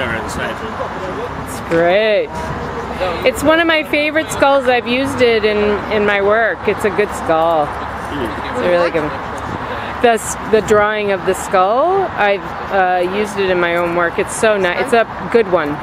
there inside. It's great. It's one of my favorite skulls. I've used it in, in my work. It's a good skull. It's really good. The, the drawing of the skull, I've uh, used it in my own work. It's so nice. It's a good one.